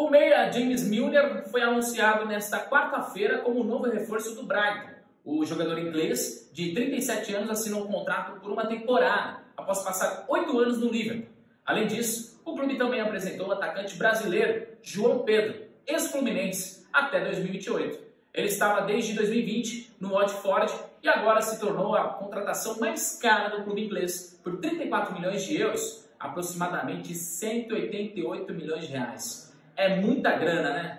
O meia James Milner foi anunciado nesta quarta-feira como novo reforço do Brighton. O jogador inglês, de 37 anos, assinou um contrato por uma temporada, após passar oito anos no Liverpool. Além disso, o clube também apresentou o atacante brasileiro João Pedro, ex-fluminense, até 2028. Ele estava desde 2020 no Watford e agora se tornou a contratação mais cara do clube inglês, por 34 milhões de euros, aproximadamente 188 milhões de reais. É muita grana, né?